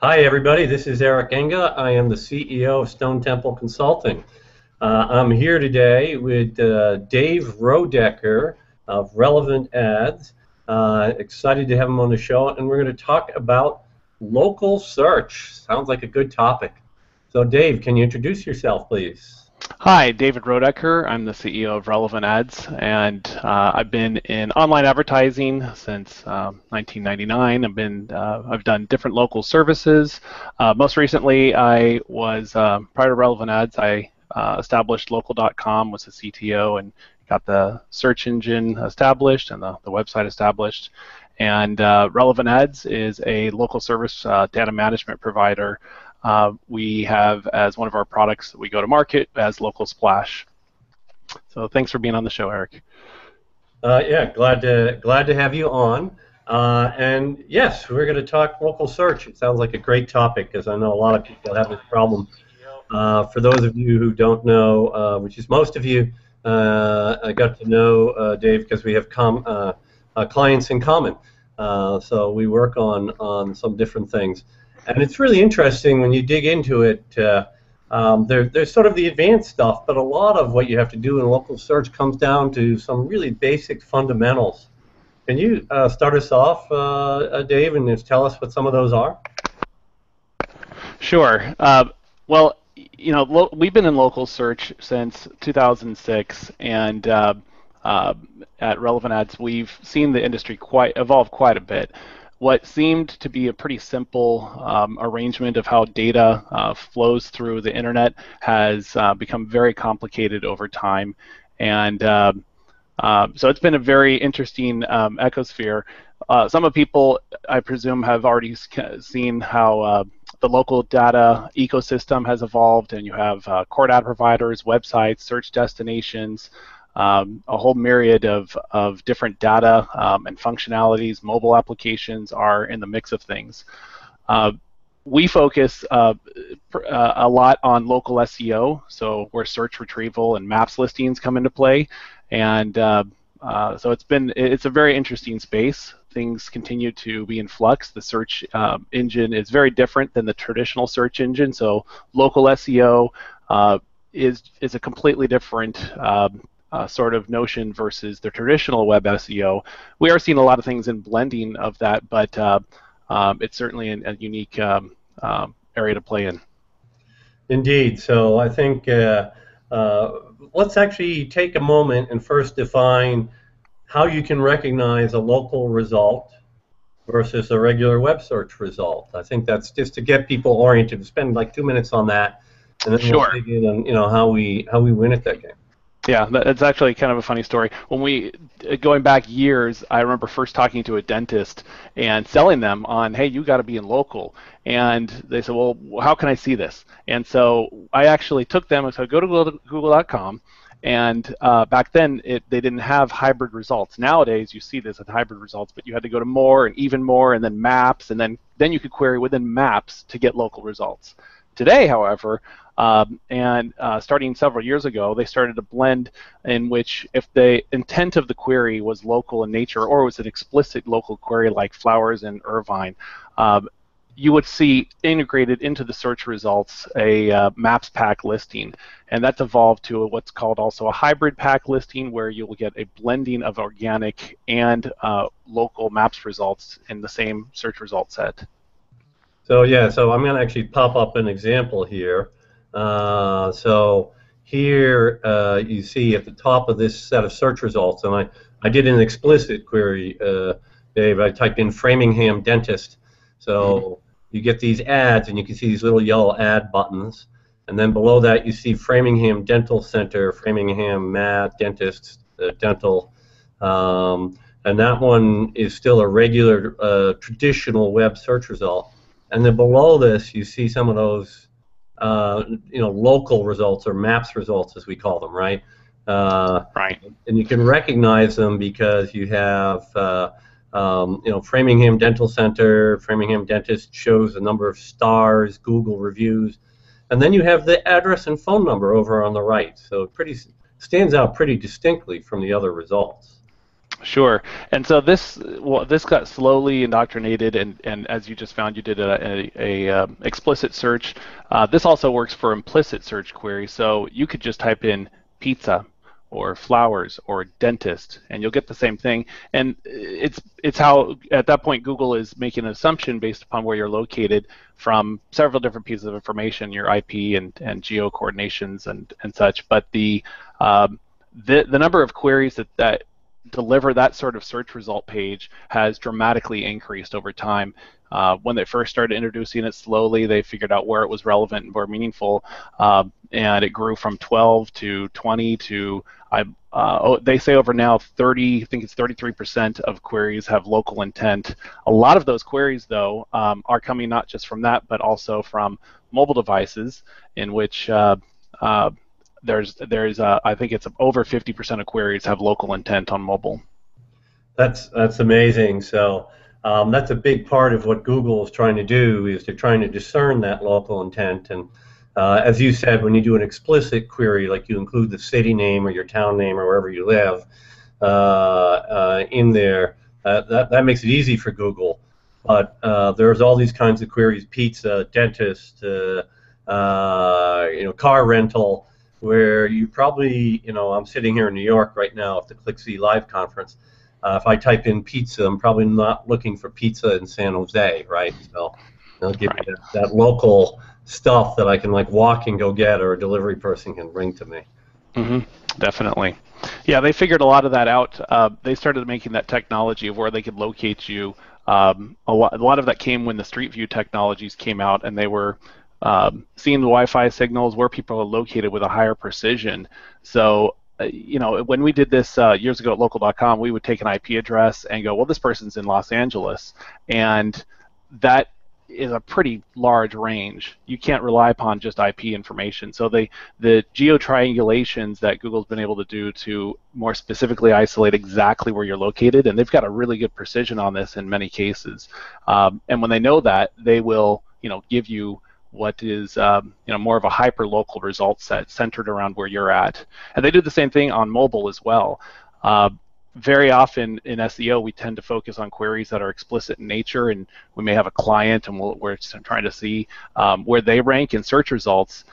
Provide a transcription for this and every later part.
Hi, everybody. This is Eric Enge. I am the CEO of Stone Temple Consulting. Uh, I'm here today with uh, Dave Rodecker of Relevant Ads. Uh, excited to have him on the show, and we're going to talk about local search. Sounds like a good topic. So, Dave, can you introduce yourself, please? Hi, David Rodecker. I'm the CEO of Relevant Ads, and uh, I've been in online advertising since uh, 1999. I've been uh, I've done different local services. Uh, most recently, I was uh, prior to Relevant Ads, I uh, established Local.com, was the CTO, and got the search engine established and the, the website established. And Relevant Ads is a local service data management provider uh, we have as one of our products that we go to market as Local Splash. So thanks for being on the show, Eric. Uh, yeah, glad to glad to have you on. Uh, and yes, we're going to talk local search. It sounds like a great topic because I know a lot of people have this problem. Uh, for those of you who don't know, uh, which is most of you, uh, I got to know uh, Dave because we have com- clients in common. so we work on on some different things and it's really interesting when you dig into it. Uh, um, there, there's sort of the advanced stuff, but a lot of what you have to do in local search comes down to some really basic fundamentals. Can you uh, start us off, uh, uh Dave, and just tell us what some of those are? Sure. Uh, well, you know, we've been in local search since 2006, and uh, at Relevant Ads, we've seen the industry quite evolve quite a bit what seemed to be a pretty simple um, arrangement of how data uh, flows through the internet has uh, become very complicated over time. And uh, uh so it's been a very interesting um, ecosphere. Uh, some of people, I presume, have already seen how uh, the local data ecosystem has evolved, and you have core data providers, websites, search destinations, um, a whole myriad of, of different data um, and functionalities, mobile applications are in the mix of things. Uh, we focus uh, uh, a lot on local SEO, so where search retrieval and maps listings come into play, and uh, uh, so it's been it's a very interesting space. Things continue to be in flux. The search uh, engine is very different than the traditional search engine. So local SEO is is a completely different um, uh, sort of notion versus the traditional web SEO. We are seeing a lot of things in blending of that, but uh, um, it's certainly an, a unique um, um, area to play in. Indeed. So I think uh, uh, let's actually take a moment and first define how you can recognize a local result versus a regular web search result. I think that's just to get people oriented. Spend like two minutes on that, and then sure. we'll dig in on you know how we how we win at that game. Yeah, that's actually kind of a funny story. When we, going back years, I remember first talking to a dentist and selling them on, hey, you got to be in local. And they said, well, how can I see this? And so I actually took them and said, go to Google.com. And uh, back then, it, they didn't have hybrid results. Nowadays, you see this in hybrid results, but you had to go to more and even more, and then maps, and then then you could query within maps to get local results. Today, however, um, and uh, starting several years ago, they started a blend in which if the intent of the query was local in nature or was an explicit local query like flowers in Irvine, um, you would see integrated into the search results a uh, maps pack listing. And that's evolved to what's called also a hybrid pack listing where you'll get a blending of organic and uh, local maps results in the same search result set. So yeah, so I'm going to actually pop up an example here. Uh, so here uh, you see at the top of this set of search results, and I, I did an explicit query, uh, Dave. I typed in Framingham dentist. So mm-hmm. you get these ads, and you can see these little yellow ad buttons. And then below that, you see Framingham Dental Center, Framingham Math Dentist uh, Dental. Um, and that one is still a regular uh, traditional web search result. And then below this, you see some of those, uh, you know, local results or maps results, as we call them, right? Uh, right. And you can recognize them because you have, uh, um, you know, Framingham Dental Center, Framingham Dentist shows a number of stars, Google reviews, and then you have the address and phone number over on the right. So it pretty stands out pretty distinctly from the other results. Sure. And so this well, this got slowly indoctrinated, and, and as you just found, you did a, a, a um, explicit search. Uh, this also works for implicit search queries. So you could just type in pizza or flowers or dentist and you'll get the same thing and it's it's how at that point google is making an assumption based upon where you're located from several different pieces of information your ip and and geo coordinations and and such but the um, the, the number of queries that, that deliver that sort of search result page has dramatically increased over time. Uh, when they first started introducing it slowly, they figured out where it was relevant and more meaningful, uh, and it grew from 12 to 20 to I. Uh, oh, they say over now 30, I think it's 33% of queries have local intent. A lot of those queries, though, um, are coming not just from that, but also from mobile devices, in which uh, uh, there's there's uh, I think it's over 50% of queries have local intent on mobile. That's that's amazing. So um, that's a big part of what Google is trying to do is they're trying to discern that local intent. And uh, as you said, when you do an explicit query, like you include the city name or your town name or wherever you live uh, uh in there, uh, that that makes it easy for Google. But uh, there's all these kinds of queries: pizza, dentist, you know, car rental where you probably, you know, I'm sitting here in New York right now at the ClickZ Live conference. Uh, if I type in pizza, I'm probably not looking for pizza in San Jose, right? So they'll give me that, that local stuff that I can like walk and go get, or a delivery person can bring to me. Mm-hmm. Definitely. Yeah, they figured a lot of that out. Uh, they started making that technology of where they could locate you. Um, a, lot, a lot of that came when the Street View technologies came out, and they were um, seeing the Wi-Fi signals where people are located with a higher precision. So, uh, you know, when we did this uh, years ago at local.com, we would take an IP address and go, well, this person's in Los Angeles, and that is a pretty large range. You can't rely upon just IP information. So the the geo triangulations that Google's been able to do to more specifically isolate exactly where you're located, and they've got a really good precision on this in many cases. Um, and when they know that, they will, you know, give you what is um, you know more of a hyper local result set centered around where you're at. And they do the same thing on mobile as well. Uh, very often in SEO, we tend to focus on queries that are explicit in nature, and we may have a client and we we are trying to see um, where they rank in search results.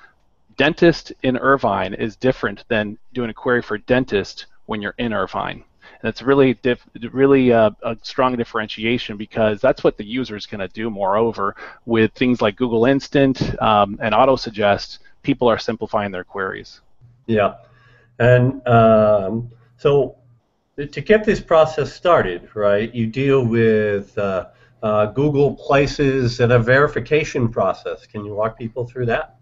Dentist in Irvine is different than doing a query for dentist when you're in Irvine. That's really diff- really uh, a strong differentiation because that's what the user is going to do. Moreover, with things like Google Instant um, and Auto Suggest, people are simplifying their queries. Yeah, and um, so to get this process started, right, you deal with uh, uh, Google Places and a verification process. Can you walk people through that?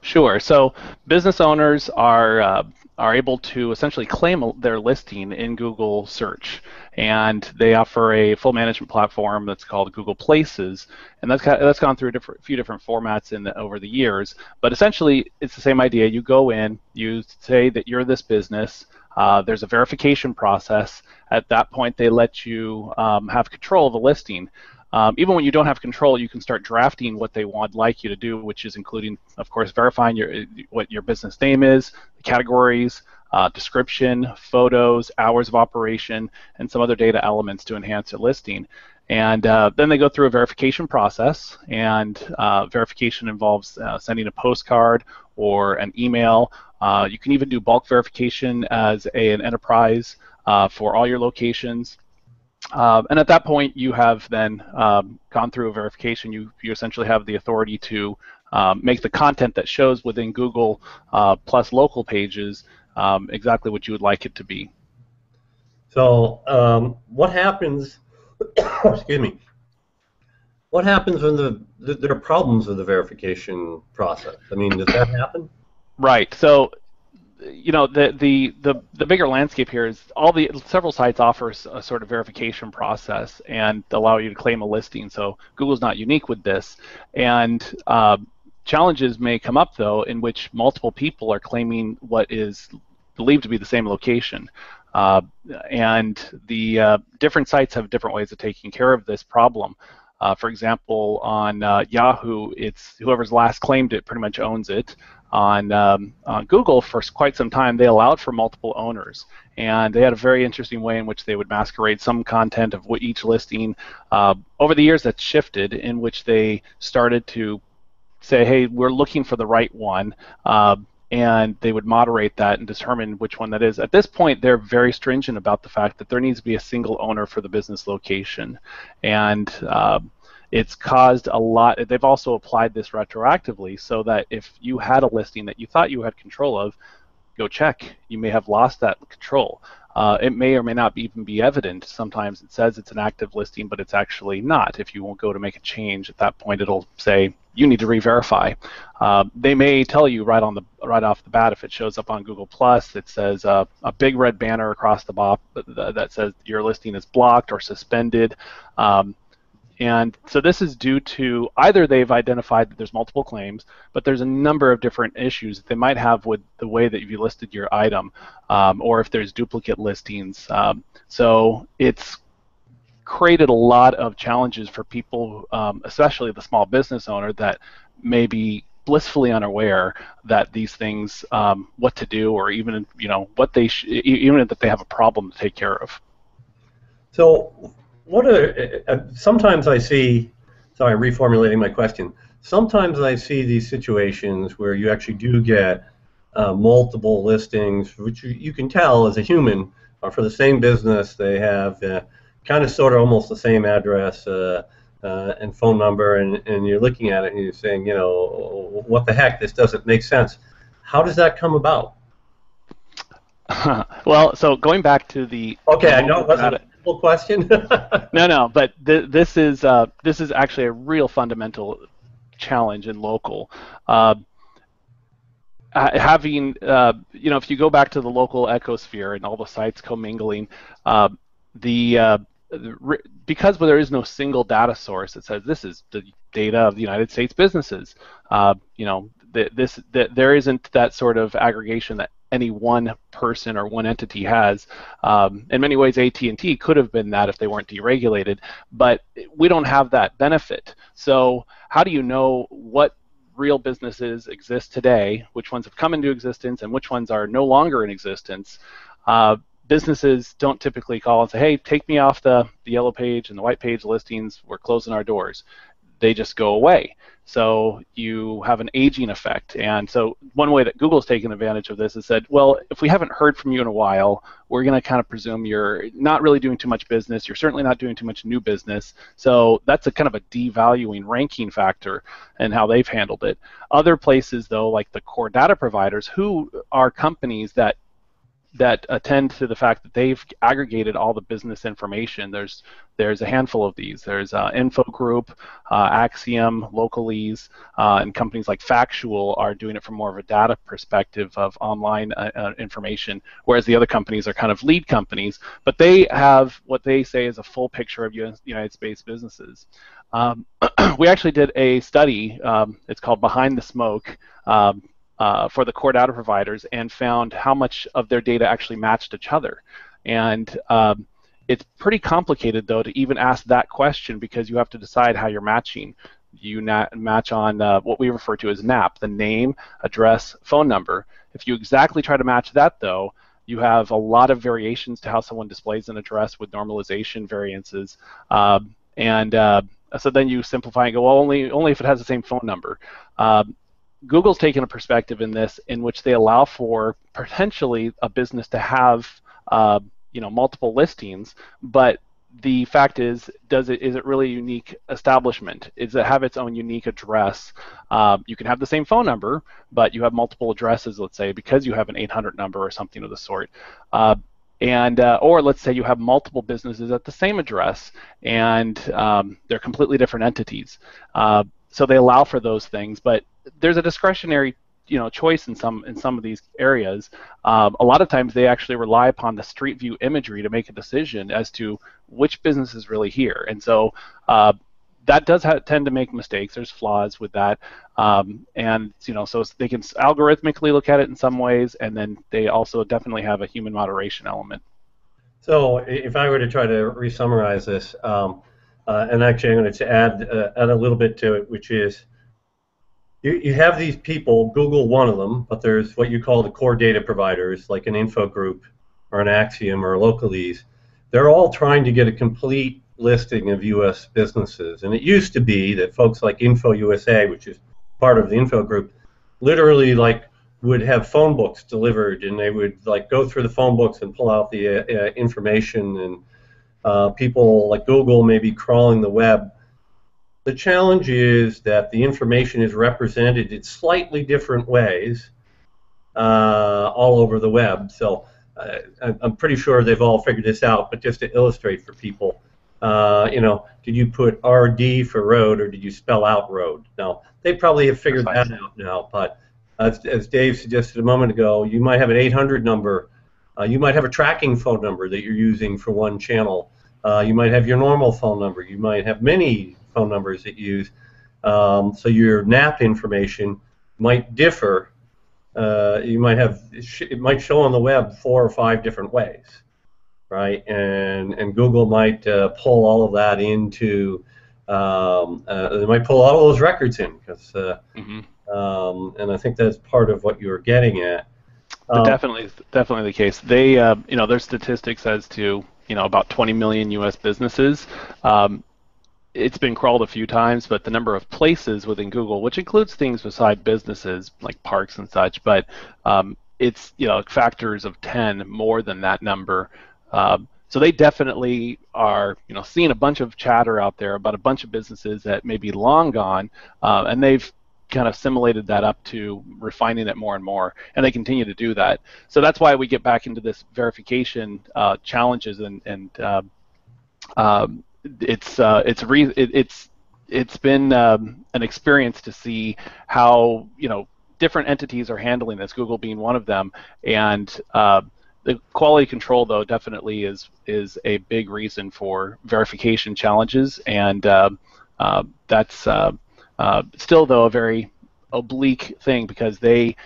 Sure. So business owners are uh, are able to essentially claim their listing in Google search. And they offer a full management platform that's called Google Places, and that's that's gone through a different, few different formats in the, over the years. But essentially, it's the same idea. You go in, you say that you're this business. Uh, there's a verification process. At that point, they let you um, have control of the listing. Um, even when you don't have control, you can start drafting what they would like you to do, which is including, of course, verifying your what your business name is, categories, uh, description, photos, hours of operation, and some other data elements to enhance your listing. And uh, then they go through a verification process, and uh, verification involves uh, sending a postcard or an email. Uh, you can even do bulk verification as a, an enterprise uh, for all your locations. Uh, and at that point, you have then um, gone through a verification. You, you essentially have the authority to um, make the content that shows within Google uh, plus local pages um, exactly what you would like it to be. So, um, what happens? excuse me. What happens when the, the, there are problems with the verification process? I mean, does that happen? Right. So you know the, the the the bigger landscape here is all the several sites offer a sort of verification process and allow you to claim a listing. So Google's not unique with this, and uh, challenges may come up though in which multiple people are claiming what is believed to be the same location. Uh, and the uh, different sites have different ways of taking care of this problem. Uh, for example, on uh, Yahoo, it's whoever's last claimed it pretty much owns it. On, um, on, Google, for quite some time, they allowed for multiple owners, and they had a very interesting way in which they would masquerade some content of each listing. Uh, over the years, that shifted, in which they started to say, "Hey, we're looking for the right one." Uh, and they would moderate that and determine which one that is. At this point, they're very stringent about the fact that there needs to be a single owner for the business location, and uh, it's caused a lot. They've also applied this retroactively so that if you had a listing that you thought you had control of, go check. You may have lost that control. Uh, it may or may not even be evident. Sometimes it says it's an active listing, but it's actually not. If you won't go to make a change, at that point it'll say you need to re-verify. Uh, they may tell you right on the right off the bat if it shows up on Google Plus, it says uh, a big red banner across the bottom that says your listing is blocked or suspended. Um, and so this is due to either they've identified that there's multiple claims, but there's a number of different issues that they might have with the way that you listed your item, um, or if there's duplicate listings. Um, so it's created a lot of challenges for people, um, especially the small business owner that may be blissfully unaware that these things, um, what to do, or even you know what they sh- even that they have a problem to take care of. So, what are uh, sometimes I see? Sorry, I'm reformulating my question. Sometimes I see these situations where you actually do get uh, multiple listings, which you, you, can tell as a human are for the same business. They have uh, kind of sort of almost the same address uh, uh, and phone number, and, and you're looking at it and you're saying, you know, what the heck, this doesn't make sense. How does that come about? well, so going back to the okay, I know that's a simple question. no, no, but th- this is uh, this is actually a real fundamental challenge in local. Uh, having uh, you know, if you go back to the local ecosphere and all the sites commingling, uh, the uh, because there is no single data source that says this is the data of the United States businesses, uh, you know, this that there isn't that sort of aggregation that any one person or one entity has. Um, in many ways, AT&T could have been that if they weren't deregulated, but we don't have that benefit. So how do you know what real businesses exist today, which ones have come into existence, and which ones are no longer in existence? Uh, businesses don't typically call and say, hey, take me off the, the yellow page and the white page listings. We're closing our doors. They just go away. So you have an aging effect. And so one way that Google's taken advantage of this is said, well, if we haven't heard from you in a while, we're going to kind of presume you're not really doing too much business. You're certainly not doing too much new business. So that's a kind of a devaluing ranking factor and how they've handled it. Other places, though, like the core data providers, who are companies that that attend to the fact that they've aggregated all the business information. There's there's a handful of these. There's uh, Info Group, uh, Acxiom, Localeze, uh, and companies like Factual are doing it from more of a data perspective of online uh, uh, information, whereas the other companies are kind of lead companies. But they have what they say is a full picture of US, United States businesses. Um, we actually did a study. Um, it's called Behind the Smoke. Um, uh, for the core data providers and found how much of their data actually matched each other. And um, it's pretty complicated, though, to even ask that question because you have to decide how you're matching. You match on uh, what we refer to as NAP, the name, address, phone number. If you exactly try to match that, though, you have a lot of variations to how someone displays an address with normalization variances. Um, and uh, so then you simplify and go, well, only only if it has the same phone number. Um, Google's taken a perspective in this in which they allow for potentially a business to have uh, you know multiple listings, but the fact is, does it is it really a unique establishment? Is it have its own unique address? Um, you can have the same phone number, but you have multiple addresses, let's say, because you have an 800 number or something of the sort. Uh, and uh, or let's say you have multiple businesses at the same address and um, they're completely different entities. Uh, so they allow for those things, but there's a discretionary you know choice in some in some of these areas. Um, a lot of times they actually rely upon the street view imagery to make a decision as to which business is really here, and so. Uh, that does ha- tend to make mistakes. There's flaws with that, um, and you know, so they can algorithmically look at it in some ways, and then they also definitely have a human moderation element. So, if I were to try to re-summarize this, um, uh, and actually I'm going to add uh, add a little bit to it, which is you, you have these people, Google one of them, but there's what you call the core data providers, like an info group or an Acxiom or a Localeze. They're all trying to get a complete listing of U.S. businesses. And it used to be that folks like Info USA, which is part of the info group, literally like would have phone books delivered, and they would like go through the phone books and pull out the uh, uh, information. And uh, people like Google may be crawling the web the challenge is that the information is represented in slightly different ways uh, all over the web. So uh, I'm pretty sure they've all figured this out, but just to illustrate for people, uh, you know, did you put RD for road or did you spell out road? Now, they probably have figured that out now, but as, as, Dave suggested a moment ago, you might have an 800 number. Uh, you might have a tracking phone number that you're using for one channel. Uh, you might have your normal phone number. You might have many phone numbers that you use. Um, so your NAP information might differ. Uh, you might have it might show on the web four or five different ways, right? And and Google might uh, pull all of that into. Um, uh, they might pull all of those records in because, uh, mm-hmm. um, and I think that's part of what you were getting at. Um, definitely, definitely the case. They, uh, you know, their statistics as to you know about 20 million U.S. businesses. Um, it's been crawled a few times, but the number of places within Google, which includes things beside businesses like parks and such, but um, it's you know factors of 10 more than that number. Um, so they definitely are you know seeing a bunch of chatter out there about a bunch of businesses that may be long gone, uh, and they've kind of simulated that up to refining it more and more, and they continue to do that. So that's why we get back into this verification uh, challenges and and uh, um, it's uh, it's re- it, it's it's been um, an experience to see how you know different entities are handling this. Google being one of them, and uh, the quality control though definitely is is a big reason for verification challenges, and uh, uh, that's uh, uh, still though a very oblique thing because they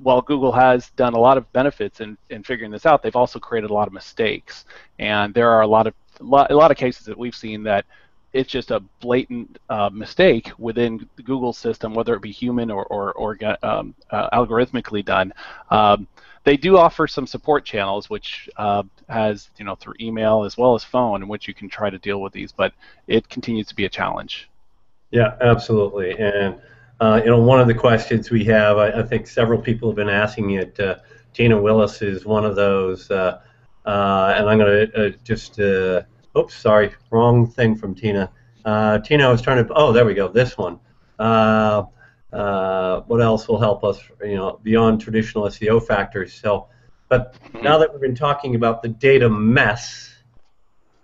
while Google has done a lot of benefits in, in figuring this out, they've also created a lot of mistakes. And there are a lot of a lot, a lot of cases that we've seen that it's just a blatant uh, mistake within the Google system, whether it be human or, or, or um, uh, algorithmically done. Um, they do offer some support channels, which uh, has you know through email as well as phone, in which you can try to deal with these, but it continues to be a challenge. Yeah, absolutely. And uh, you know, one of the questions we have, I, I think several people have been asking it. Uh, Tina Willis is one of those, uh, and I'm going to just Oops, sorry, wrong thing from Tina. Uh, Tina, I was trying to. Oh, there we go. This one. Uh, uh, what else will help us? You know, beyond traditional SEO factors. So, but now that we've been talking about the data mess,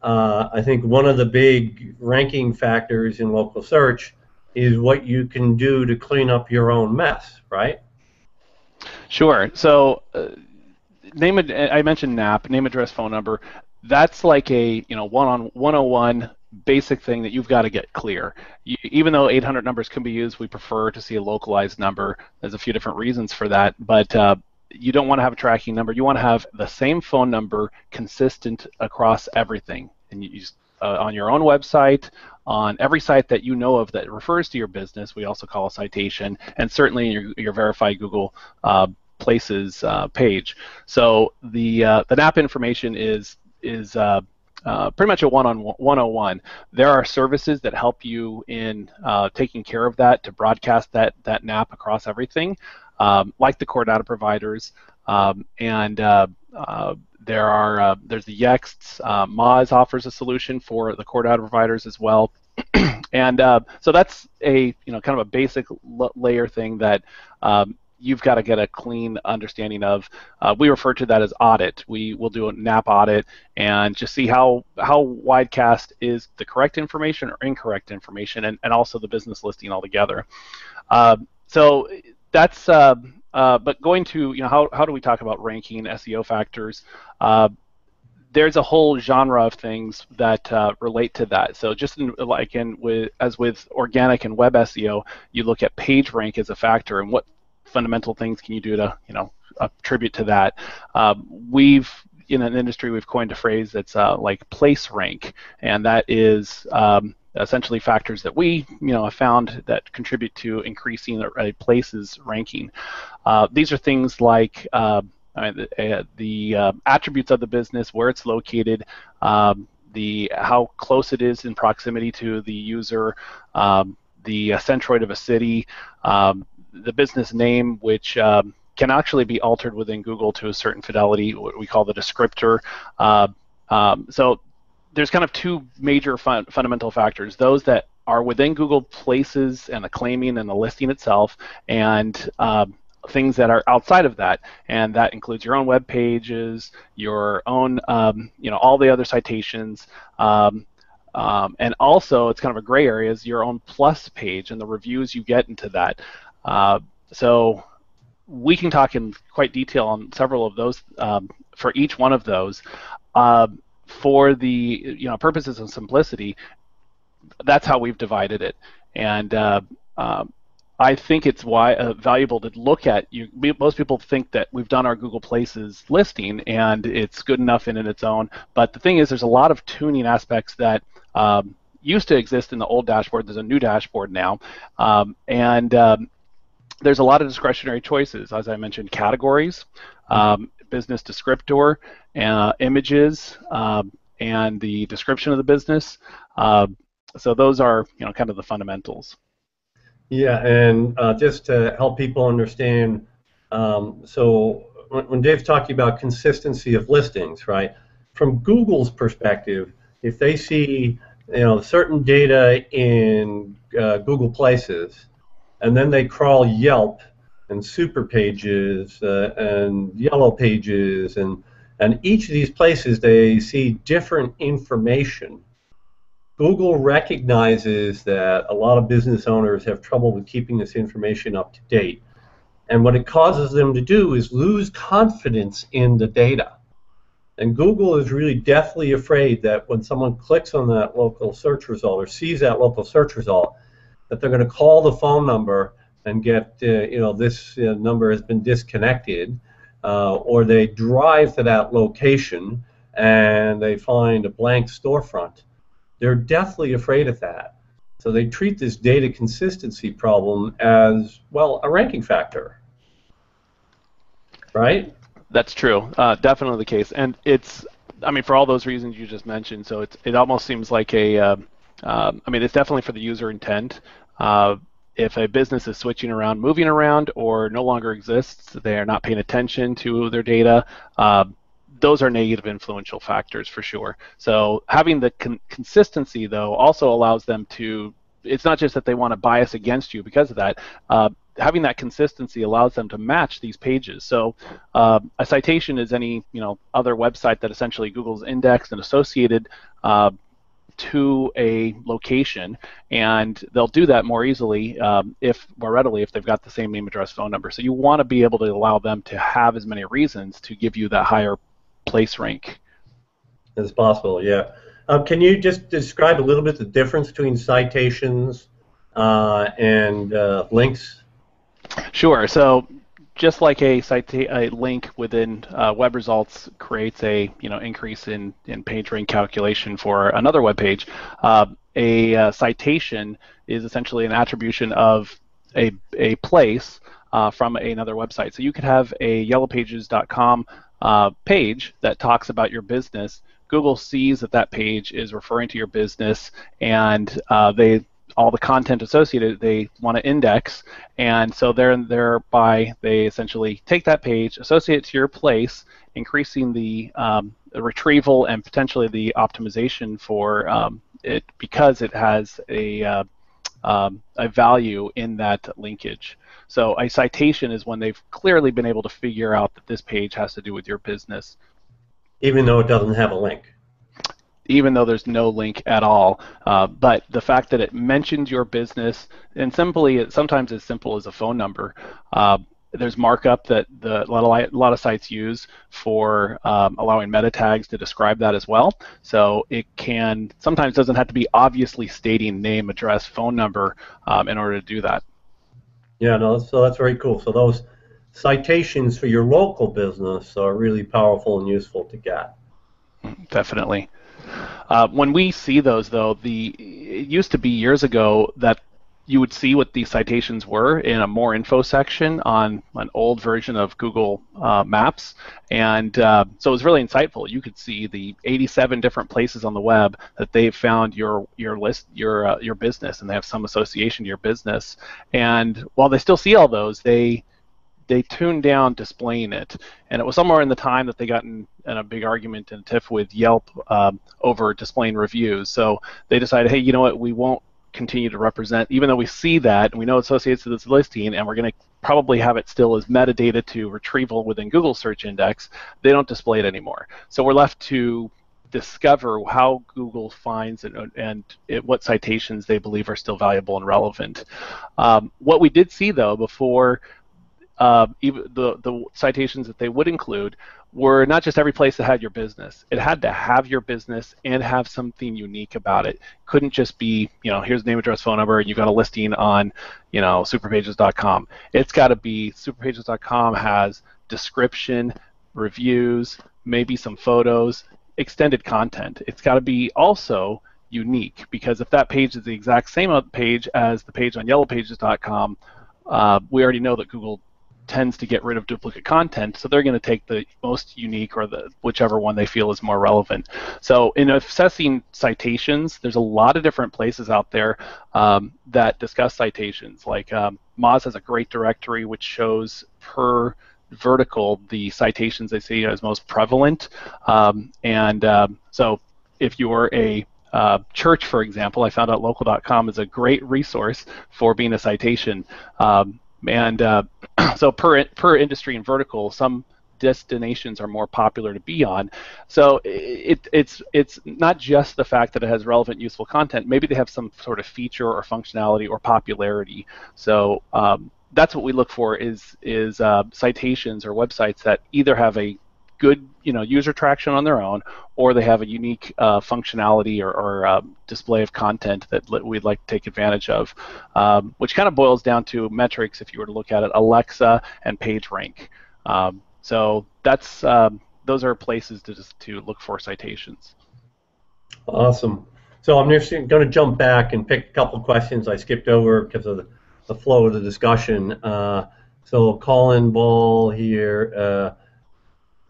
uh, I think one of the big ranking factors in local search is what you can do to clean up your own mess, right? Sure. So. Name I mentioned NAP, name, address, phone number that's like a you know one on 101 basic thing that you've got to get clear. You, even though 800 numbers can be used, we prefer to see a localized number. There's a few different reasons for that, but uh, you don't want to have a tracking number. You want to have the same phone number consistent across everything, and you uh, on your own website, on every site that you know of that refers to your business. We also call a citation, and certainly your, your verified Google. Uh, places uh, page. So the uh, the NAP information is is uh, uh, pretty much a one-on 101. There are services that help you in uh, taking care of that to broadcast that that NAP across everything, um, like the core data providers, um, and uh, there are there's the Yext. Moz offers a solution for the core data providers as well. and so that's a you know kind of a basic layer thing that um, you've got to get a clean understanding of. Uh, we refer to that as audit. We will do a NAP audit and just see how how widecast is the correct information or incorrect information, and, and also the business listing altogether. Uh, so that's. Uh, uh, but going to you know how how do we talk about ranking SEO factors? Uh, there's a whole genre of things that uh, relate to that. So just in, like in with as with organic and web SEO, you look at page rank as a factor and what fundamental things can you do to you know attribute to that? Uh, we've in an industry we've coined a phrase that's uh, like place rank, and that is um, essentially factors that we you know have found that contribute to increasing a place's ranking. Uh, these are things like uh, I mean, the, uh, the uh, attributes of the business, where it's located, um, the how close it is in proximity to the user, um, the centroid of a city, um, the business name, which um, can actually be altered within Google to a certain fidelity, what we call the descriptor. Uh, um, so there's kind of two major fun fundamental factors: those that are within Google Places and the claiming and the listing itself, and um, things that are outside of that, and that includes your own web pages, your own, um, you know, all the other citations, um, um, and also it's kind of a gray area is your own plus page and the reviews you get into that. Uh, so we can talk in quite detail on several of those um, for each one of those. Uh, for the you know purposes of simplicity, that's how we've divided it, and uh, um, I think it's why uh, valuable to look at. You, most people think that we've done our Google Places listing and it's good enough in, in its own. But the thing is, there's a lot of tuning aspects that um, used to exist in the old dashboard. There's a new dashboard now, um, and um, there's a lot of discretionary choices. As I mentioned, categories, um, business descriptor, uh, images, um, and the description of the business. Uh, so those are, you know, kind of the fundamentals. Yeah, and uh, just to help people understand, um, so when, when Dave's talking about consistency of listings, right? From Google's perspective, if they see you know certain data in uh, Google Places, and then they crawl Yelp and Super Pages uh, and Yellow Pages and and each of these places they see different information Google recognizes that a lot of business owners have trouble with keeping this information up to date. And what it causes them to do is lose confidence in the data. And Google is really deathly afraid that when someone clicks on that local search result or sees that local search result, that they're going to call the phone number and get, uh, you know, this uh, number has been disconnected, uh, or they drive to that location and they find a blank storefront they're deathly afraid of that. So they treat this data consistency problem as, well, a ranking factor. Right? That's true. Uh, definitely the case. And it's, I mean, for all those reasons you just mentioned, so it's, it almost seems like a, uh, um, I mean, it's definitely for the user intent. Uh, if a business is switching around, moving around, or no longer exists, they are not paying attention to their data. Uh, those are negative influential factors for sure. So having the con- consistency though also allows them to. It's not just that they want to bias against you because of that. Uh, having that consistency allows them to match these pages. So uh, a citation is any you know other website that essentially Google's indexed and associated. To a location, and they'll do that more easily um, if more readily if they've got the same name, address, phone number. So you want to be able to allow them to have as many reasons to give you that higher place rank. As possible, yeah. Um, can you just describe a little bit the difference between citations uh, and uh, links? Sure. So just like a cita- a link within uh, web results creates a you know increase in, in page rank calculation for another web page, uh, a uh, citation is essentially an attribution of a, a place uh, from another website. So you could have a yellowpages.com uh, page that talks about your business, Google sees that that page is referring to your business, and uh, they all the content associated they want to index, and so there thereby they essentially take that page, associate it to your place, increasing the, um, retrieval and potentially the optimization for um, it because it has a uh, um, a value in that linkage. So a citation is when they've clearly been able to figure out that this page has to do with your business. Even though it doesn't have a link. Even though there's no link at all, uh, but the fact that it mentions your business and simply, sometimes as simple as a phone number, uh, there's markup that the, a, lot of, a lot of sites use for um, allowing meta tags to describe that as well. So it can sometimes doesn't have to be obviously stating name, address, phone number um, in order to do that. Yeah, no, so that's very cool. So those citations for your local business are really powerful and useful to get. Definitely. Uh, when we see those, though, the it used to be years ago that you would see what these citations were in a more info section on an old version of Google uh, Maps, and uh, so it was really insightful. You could see the 87 different places on the web that they've found your your list your uh, your business, and they have some association to your business. And while they still see all those, they they tuned down displaying it, and it was somewhere in the time that they got in, in a big argument and tiff with Yelp um, over displaying reviews. So they decided, hey, you know what, we won't continue to represent, even though we see that and we know it associates to this listing, and we're going to probably have it still as metadata to retrieval within Google search index, they don't display it anymore. So we're left to discover how Google finds and, and it, what citations they believe are still valuable and relevant. Um, what we did see though before uh, even the the citations that they would include were not just every place that had your business. It had to have your business and have something unique about it. Couldn't just be, you know, here's name, address, phone number, and you've got a listing on, you know, superpages.com. It's got to be superpages.com has description, reviews, maybe some photos, extended content. It's got to be also unique because if that page is the exact same page as the page on yellowpages.com, uh, we already know that Google tends to get rid of duplicate content, so they're going to take the most unique or the whichever one they feel is more relevant. So in assessing citations, there's a lot of different places out there um, that discuss citations. Like um, Moz has a great directory which shows per vertical the citations they see as most prevalent, um, and um, so if you're a uh, church, for example, I found out local.com is a great resource for being a citation. Um, and uh, so per per industry and vertical, some destinations are more popular to be on. So it, it's it's not just the fact that it has relevant, useful content. Maybe they have some sort of feature or functionality or popularity. So um, that's what we look for is is uh, citations or websites that either have a good you know user traction on their own, or they have a unique uh, functionality or, or uh, display of content that we'd like to take advantage of, um, which kind of boils down to metrics. If you were to look at it, Alexa and PageRank. Um, so that's um, those are places to just to look for citations. Awesome. So I'm just going to jump back and pick a couple questions I skipped over because of the, the flow of the discussion. Uh, so Colin Ball here.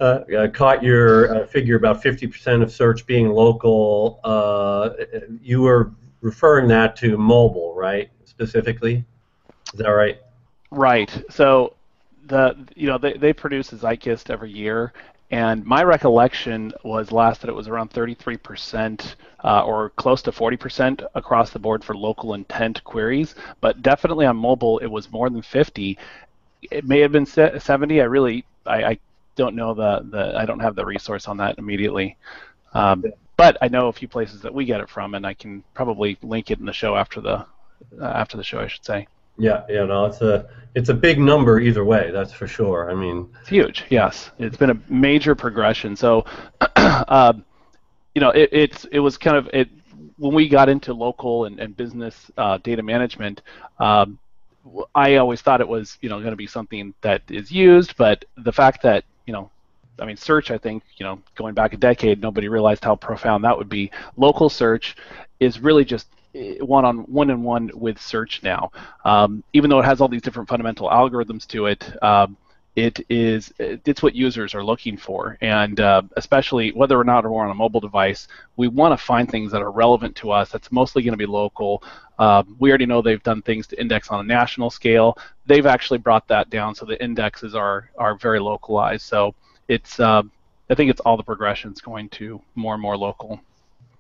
Uh, uh, caught your uh, figure about 50% of search being local. Uh, you were referring that to mobile, right? Specifically, is that right? Right. So the you know they, they produce a Zeitgeist every year, and my recollection was last that it was around 33% uh, or close to 40% across the board for local intent queries, but definitely on mobile it was more than 50. It may have been 70. I really I, I don't know the, the I don't have the resource on that immediately. Um, but I know a few places that we get it from, and I can probably link it in the show after the uh, after the show, I should say. Yeah, yeah, no, it's a it's a big number either way. That's for sure. I mean, it's huge. Yes, it's been a major progression. So, uh, you know, it, it's it was kind of it when we got into local and, and business uh, data management. Um, I always thought it was you know going to be something that is used, but the fact that you know, I mean, search, I think, you know, going back a decade, nobody realized how profound that would be. Local search is really just one on one and one with search now. Um, even though it has all these different fundamental algorithms to it, um, it is it's what users are looking for, and uh, especially whether or not we're on a mobile device, we want to find things that are relevant to us. That's mostly going to be local. Um, we already know they've done things to index on a national scale. They've actually brought that down, so the indexes are are very localized. So it's uh, I think it's all the progressions going to more and more local.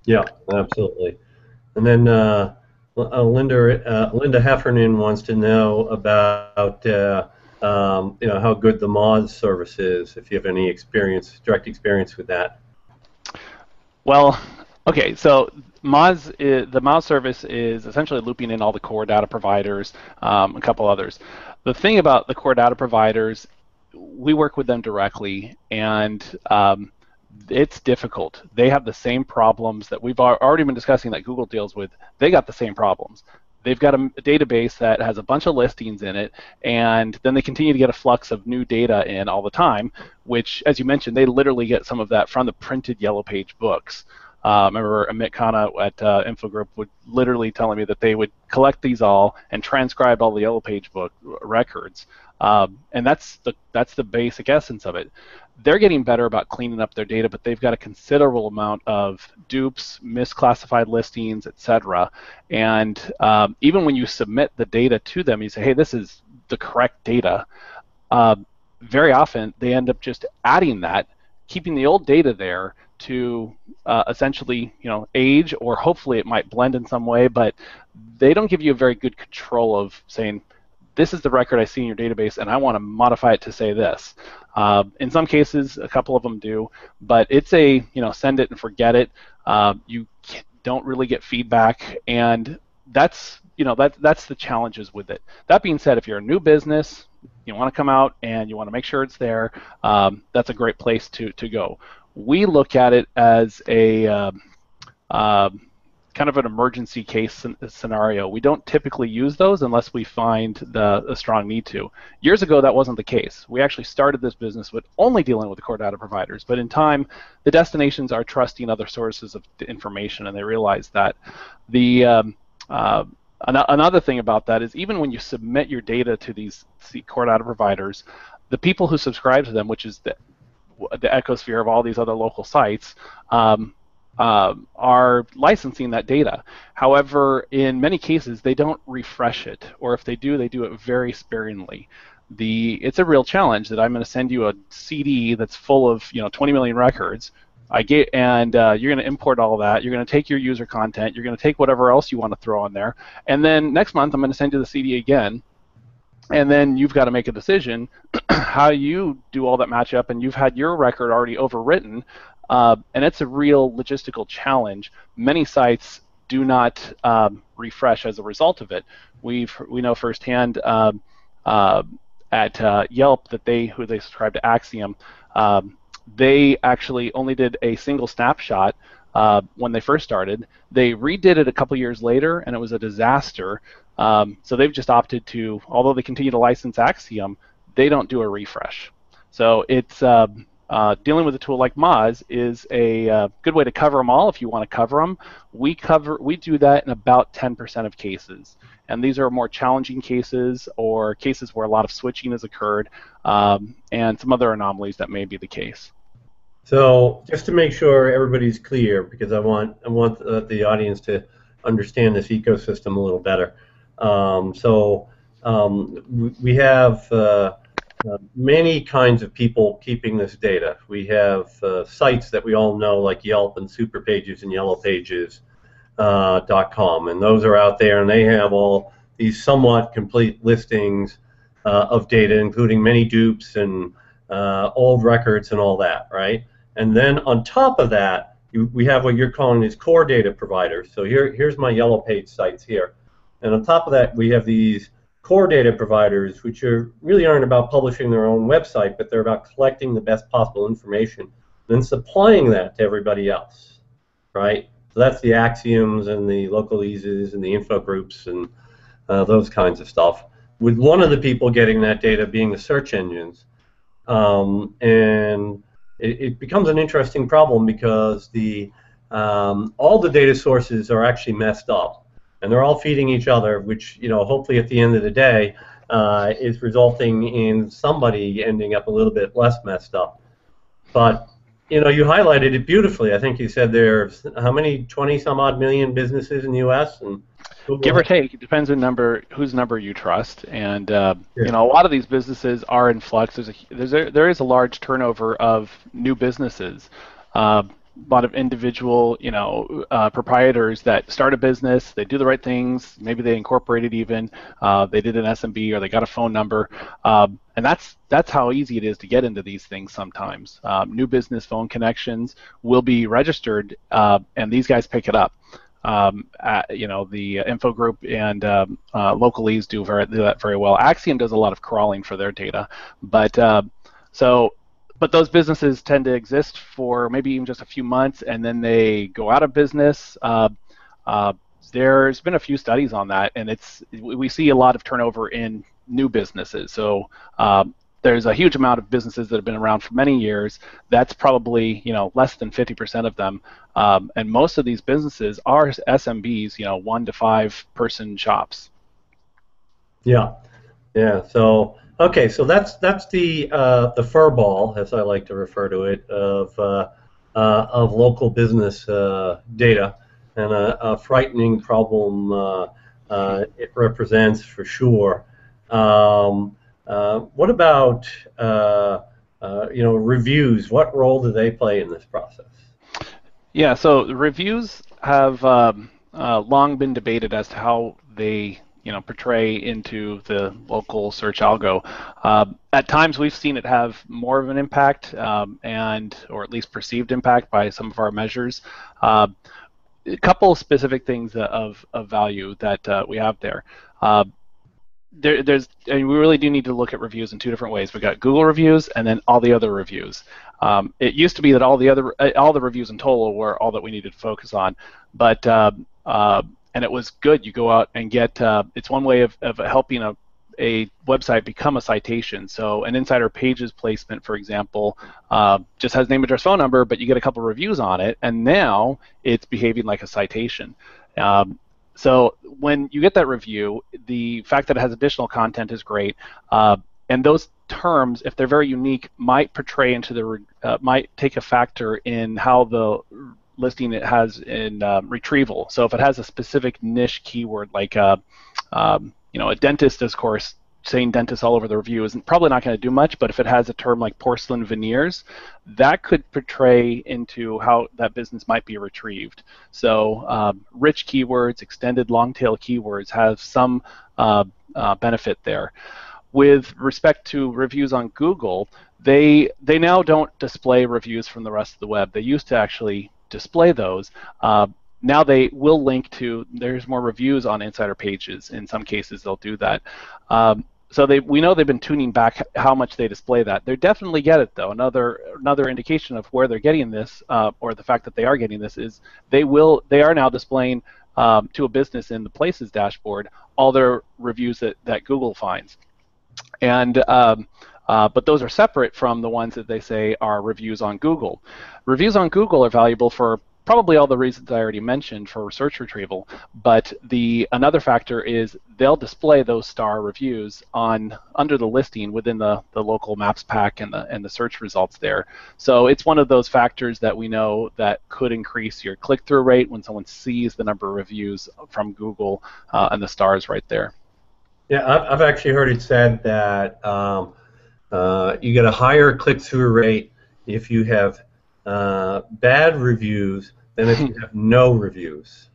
Yeah, absolutely. And then uh, uh Linda uh, Linda Heffernan wants to know about uh, um, you know how good the Moz service is. If you have any experience, direct experience with that. Well, okay, so Moz is, the Moz service is essentially looping in all the core data providers, um, a couple others. The thing about the core data providers, we work with them directly, and um, it's difficult. They have the same problems that we've already been discussing that Google deals with. They got the same problems they've got a, a, database that has a bunch of listings in it, and then they continue to get a flux of new data in all the time, which, as you mentioned, they literally get some of that from the printed Yellow Page books. Uh, remember Amit Khanna at uh, Infogroup would literally telling me that they would collect these all and transcribe all the Yellow Page book records, um, and that's the that's the basic essence of it. They're getting better about cleaning up their data, but they've got a considerable amount of dupes, misclassified listings, etc. And um, even when you submit the data to them, you say, "Hey, this is the correct data." Uh, very often, they end up just adding that, keeping the old data there to uh, essentially, you know, age, or hopefully it might blend in some way, but they don't give you a very good control of saying, this is the record I see in your database, and I want to modify it to say this. Uh, in some cases, a couple of them do, but it's a you know send it and forget it. Uh, you don't really get feedback, and that's you know that that's the challenges with it. That being said, if you're a new business, you want to come out and you want to make sure it's there, um, that's a great place to to go. We look at it as a um, kind of an emergency case scenario. We don't typically use those unless we find the, a strong need to. Years ago, that wasn't the case. We actually started this business with only dealing with the core data providers, but in time, the destinations are trusting other sources of information, and they realize that. The um, uh, another thing about that is even when you submit your data to these core data providers, the people who subscribe to them, which is the the ecosphere of all these other local sites, um, uh, are licensing that data. However, in many cases, they don't refresh it, or if they do, they do it very sparingly. The it's a real challenge that I'm going to send you a CD that's full of you know 20 million records. I get and uh, you're going to import all that. You're going to take your user content. You're going to take whatever else you want to throw on there, and then next month I'm going to send you the CD again, and then you've got to make a decision how you do all that matchup and you've had your record already overwritten uh, and it's a real logistical challenge. Many sites do not um, refresh as a result of it. We've we know firsthand um, uh, at uh, Yelp that they who they subscribe to Acxiom, um, they actually only did a single snapshot uh, when they first started. They redid it a couple years later, and it was a disaster. Um, so they've just opted to, although they continue to license Acxiom, they don't do a refresh. So it's um, uh, dealing with a tool like Moz is a uh, good way to cover them all if you want to cover them. We cover we do that in about 10% of cases, and these are more challenging cases or cases where a lot of switching has occurred, um, and some other anomalies that may be the case. So just to make sure everybody's clear, because I want I want uh, the audience to understand this ecosystem a little better. Um, so um, we have uh, uh, many kinds of people keeping this data. We have uh, sites that we all know, like Yelp and Superpages and YellowPages.com, uh, and those are out there, and they have all these somewhat complete listings uh, of data, including many dupes and uh, old records and all that, right? And then on top of that, you, we have what you're calling these core data providers. So here, here's my Yellow Page sites here, and on top of that, we have these core data providers, which are really aren't about publishing their own website, but they're about collecting the best possible information, then supplying that to everybody else, right? So that's the Acxioms and the Localezes and the info groups and uh, those kinds of stuff. With one of the people getting that data being the search engines, um, and it, it, becomes an interesting problem because the um, all the data sources are actually messed up and they're all feeding each other, which you know hopefully at the end of the day uh, is resulting in somebody ending up a little bit less messed up. But you know you highlighted it beautifully. I think you said there's how many 20 some odd million businesses in the U.S. and give or take it depends on number whose number you trust and uh, you know a lot of these businesses are in flux there's a there's a, there is a large turnover of new businesses uh, lot of individual, you know, uh, proprietors that start a business, they do the right things, maybe they incorporated even, uh, they did an SMB or they got a phone number, um, and that's that's how easy it is to get into these things. Sometimes um, new business phone connections will be registered, uh, and these guys pick it up. Um, at, you know, the info group and um, uh, Localeze do, very, do that very well. Acxiom does a lot of crawling for their data, but uh, so but those businesses tend to exist for maybe even just a few months and then they go out of business. Uh, uh, there's been a few studies on that, and it's we see a lot of turnover in new businesses. So um, there's a huge amount of businesses that have been around for many years. That's probably you know less than 50% of them, um, and most of these businesses are SMBs, you know, one to five person shops. Yeah, yeah. So okay, so that's that's the uh, the fur ball, as I like to refer to it, of uh, uh, of local business uh, data, and a, a frightening problem uh, uh, it represents for sure. Um, what about you know reviews? What role do they play in this process? Yeah, so reviews have um, long been debated as to how they you know portray into the local search algo. Uh, at times, we've seen it have more of an impact, um, and or at least perceived impact by some of our measures. Uh, a couple specific things of, of value that uh, we have there. Uh, there, there's and we really do need to look at reviews in two different ways. We've got Google reviews and then all the other reviews. Um, it used to be that all the other uh, all the reviews in total were all that we needed to focus on, but uh, uh, and it was good. You go out and get. Uh, it's one way of, of helping a a website become a citation. So an insider pages placement, for example, uh, just has name, address, phone number, but you get a couple reviews on it, and now it's behaving like a citation. Um, so when you get that review, the fact that it has additional content is great, uh, and those terms, if they're very unique, might portray into the uh, might take a factor in how the listing it has in um, retrieval. So if it has a specific niche keyword, like uh, um, you know a dentist, of course, saying dentist all over the review isn't probably not going to do much. But if it has a term like porcelain veneers, that could portray into how that business might be retrieved. So um, rich keywords, extended long tail keywords have some uh, uh, benefit there. With respect to reviews on Google, they they now don't display reviews from the rest of the web. They used to actually display those. Uh, now they will link to there's more reviews on insider pages. In some cases, they'll do that. Um, so they we know they've been tuning back how much they display that. They definitely get it though. Another another indication of where they're getting this, uh, or the fact that they are getting this, is they will they are now displaying um, to a business in the Places dashboard all their reviews that that Google finds, and um, uh, but those are separate from the ones that they say are reviews on Google. Reviews on Google are valuable for probably all the reasons I already mentioned for search retrieval, but the another factor is they'll display those star reviews on under the listing within the, the local maps pack and the and the search results there. So it's one of those factors that we know that could increase your click-through rate when someone sees the number of reviews from Google uh, and the stars right there. Yeah, I've, I've actually heard it said that um, uh, you get a higher click-through rate if you have uh, bad reviews than if you have no reviews.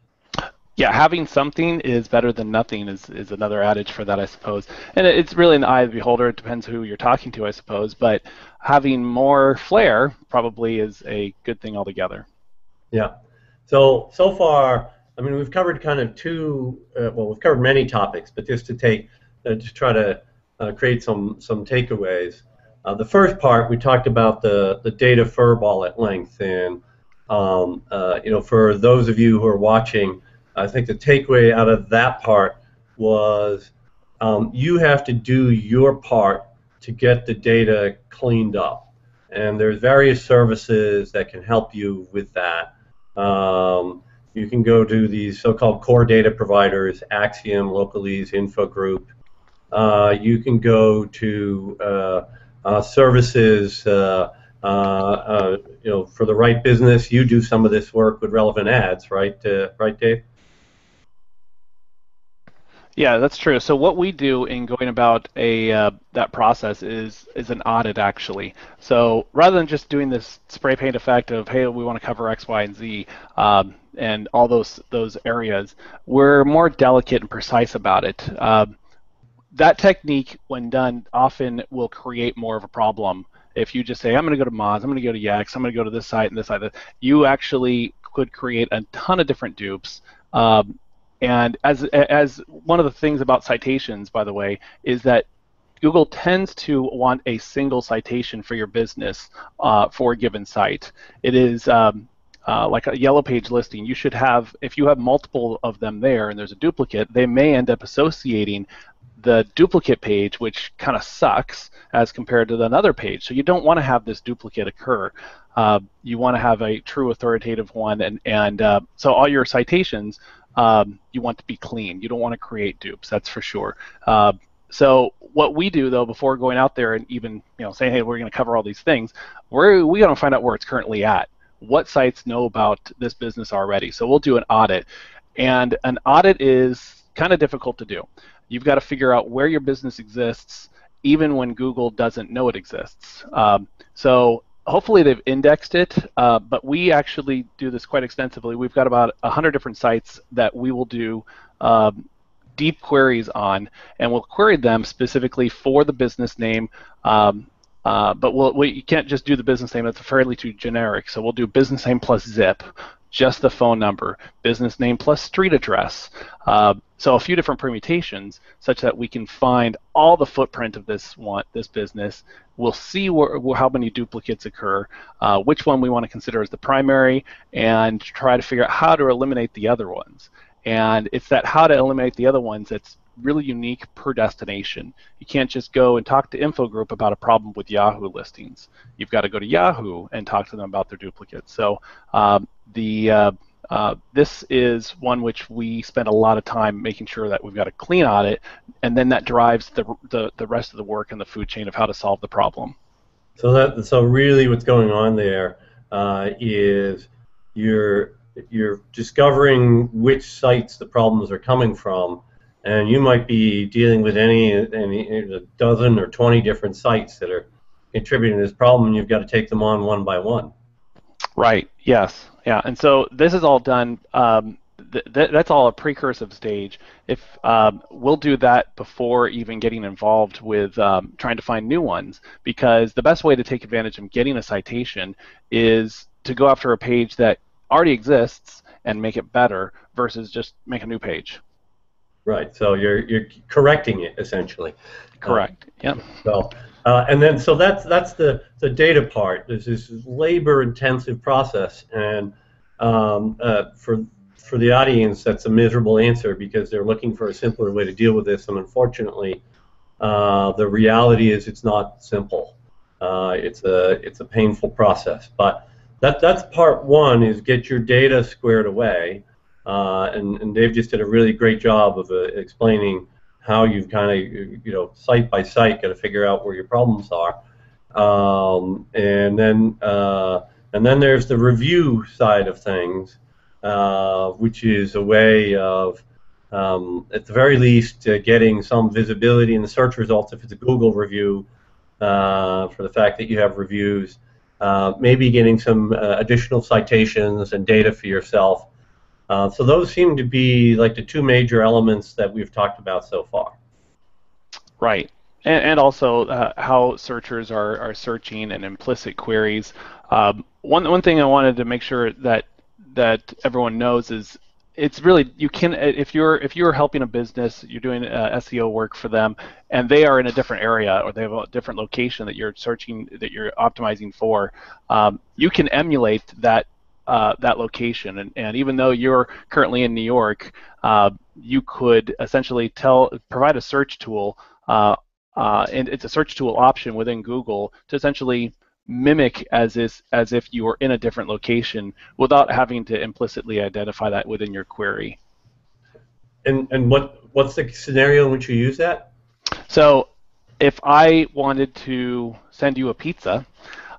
Yeah, having something is better than nothing is, is another adage for that, I suppose. And it's really in the eye of the beholder. It depends who you're talking to, I suppose. But having more flair probably is a good thing altogether. Yeah. So so far, I mean, we've covered kind of two. Uh, well, we've covered many topics, but just to take, uh, just try to uh, create some some takeaways. Uh, the first part we talked about the the data furball at length, and um, uh, you know for those of you who are watching, I think the takeaway out of that part was um, you have to do your part to get the data cleaned up, and there's various services that can help you with that. Um, you can go to these so-called core data providers, Acxiom, Localeze, Infogroup. Uh, you can go to uh, uh, services, you know, for the right business. You do some of this work with relevant ads, right? right, Dave? Yeah, that's true. So what we do in going about a uh, that process is is an audit actually. So rather than just doing this spray paint effect of hey we want to cover X, Y, and Z um, and all those those areas, we're more delicate and precise about it. Um, that technique, when done, often will create more of a problem. If you just say, I'm going to go to Moz, I'm going to go to Yext, I'm going to go to this site and this site, you actually could create a ton of different dupes. Um, and as, as one of the things about citations, by the way, is that Google tends to want a single citation for your business uh, for a given site. It is um, uh, like a yellow page listing, you should have, if you have multiple of them there and there's a duplicate, they may end up associating the duplicate page, which kind of sucks as compared to another page. So you don't want to have this duplicate occur. Uh, you want to have a true authoritative one, and and uh, so all your citations um, you want to be clean. You don't want to create dupes. That's for sure. Uh, so what we do though, before going out there and even you know saying, hey, we're going to cover all these things, we're we got to find out where it's currently at. What sites know about this business already? So we'll do an audit, and an audit is kind of difficult to do. You've got to figure out where your business exists, even when Google doesn't know it exists. Um, so hopefully they've indexed it, uh, but we actually do this quite extensively. We've got about 100 different sites that we will do um, deep queries on, and we'll query them specifically for the business name. Um, uh, but we'll, we, you can't just do the business name; it's fairly too generic. So we'll do business name plus zip, just the phone number, business name plus street address. Uh, so a few different permutations, such that we can find all the footprint of this one, this business. We'll see how many duplicates occur, uh, which one we want to consider as the primary, and try to figure out how to eliminate the other ones. And it's that how to eliminate the other ones that's really unique per destination. You can't just go and talk to InfoGroup about a problem with Yahoo listings. You've got to go to Yahoo and talk to them about their duplicates. So um, the uh, uh, this is one which we spend a lot of time making sure that we've got a clean audit, and then that drives the, the, the rest of the work in the food chain of how to solve the problem. So that so really what's going on there uh, is you're you're discovering which sites the problems are coming from, and you might be dealing with any any a dozen or 20 different sites that are contributing to this problem, and you've got to take them on one by one. Right. Yes. Yeah. And so this is all done. Um, th- th- that's all a precursive stage. If um, we'll do that before even getting involved with um, trying to find new ones, because the best way to take advantage of getting a citation is to go after a page that already exists and make it better versus just make a new page. Right. So you're you're correcting it essentially. Correct. Uh, yeah. So uh, and then so that's that's the the data part. This is labor intensive process, and um, uh, for for the audience, that's a miserable answer because they're looking for a simpler way to deal with this, and unfortunately, uh, the reality is it's not simple. Uh, it's a it's a painful process, but that that's part one is get your data squared away. Uh, and, and Dave just did a really great job of uh, explaining how you've kind of, you know, site by site, got to figure out where your problems are. Um, and then uh, and then there's the review side of things, uh, which is a way of, um, at the very least, uh, getting some visibility in the search results if it's a Google review uh, for the fact that you have reviews. Uh, maybe getting some uh, additional citations and data for yourself uh, so those seem to be like the two major elements that we've talked about so far. Right. And, and also uh, how searchers are, are searching and implicit queries. Um, one, one thing I wanted to make sure that that everyone knows is it's really you can if you're if you're helping a business you're doing uh, SEO work for them and they are in a different area or they have a different location that you're searching that you're optimizing for um, you can emulate that uh, that location. And, and even though you're currently in New York, uh, you could essentially tell provide a search tool, uh, uh, and it's a search tool option within Google to essentially mimic as is as if you were in a different location without having to implicitly identify that within your query. And and what what's the scenario in which you use that? So if I wanted to send you a pizza,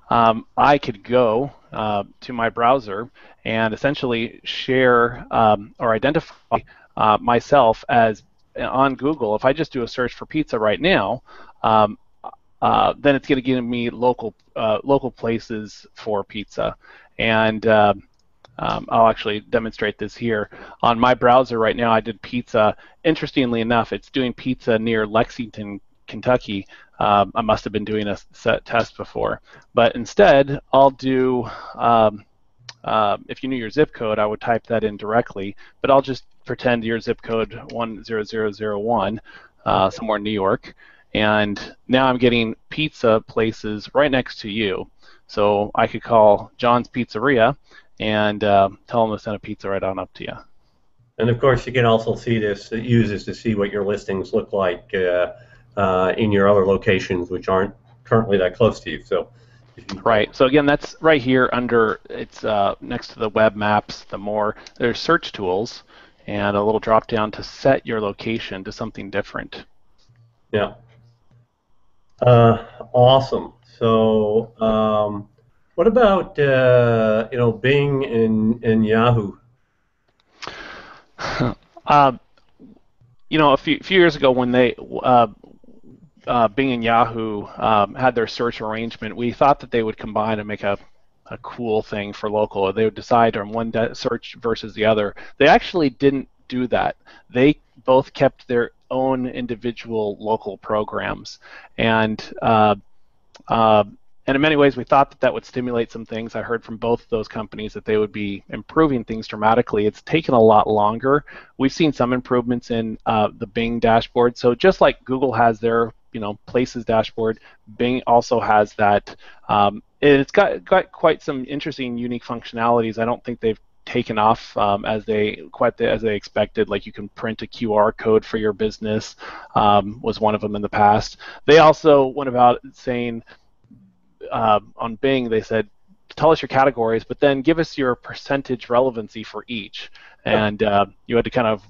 um, I could go uh, to my browser and essentially share um, or identify uh, myself as on Google. If I just do a search for pizza right now, um, uh, then it's going to give me local uh, local places for pizza, and uh, um, I'll actually demonstrate this here on my browser right now. I did pizza. Interestingly enough, it's doing pizza near Lexington, Kentucky. Um, I must have been doing a set test before. But instead, I'll do, um, uh, if you knew your zip code, I would type that in directly, but I'll just pretend your zip code 10001, uh, somewhere in New York. And now I'm getting pizza places right next to you. So I could call John's Pizzeria, and uh, tell them to send a pizza right on up to you. And of course, you can also see this it uses to see what your listings look like uh, uh, in your other locations, which aren't currently that close to you. So. Right. So again, that's right here under it's uh, next to the web maps. The more there's search tools and a little drop down to set your location to something different. Yeah. Uh, awesome. So, um, what about uh, you know Bing and, and Yahoo? uh, you know, a few, few years ago when they uh, Bing and Yahoo um, had their search arrangement, we thought that they would combine and make a a cool thing for local. They would decide on one search versus the other. They actually didn't do that. They both kept their own individual local programs, and uh, uh, and in many ways, we thought that that would stimulate some things. I heard from both those companies that they would be improving things dramatically. It's taken a lot longer. We've seen some improvements in uh, the Bing dashboard. So just like Google has their you know Places dashboard, Bing also has that. Um, it's got got quite some interesting, unique functionalities. I don't think they've taken off um, as they quite the, as they expected. Like you can print a QR code for your business um, was one of them in the past. They also went about saying uh, on Bing they said tell us your categories, but then give us your percentage relevancy for each, and uh, you had to kind of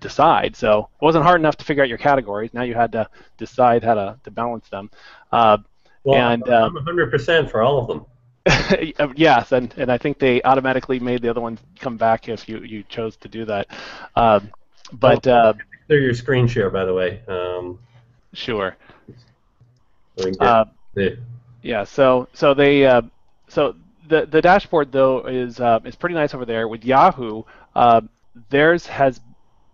decide. So it wasn't hard enough to figure out your categories. Now you had to decide how to, to balance them. Uh, well, and, I'm 100% uh, for all of them. yes, and, and I think they automatically made the other ones come back if you, you chose to do that. Um, but oh, uh, clear your screen share, by the way. Um, sure. Uh, yeah. yeah. So so they uh, so the the dashboard though is uh, is pretty nice over there with Yahoo. Uh, theirs has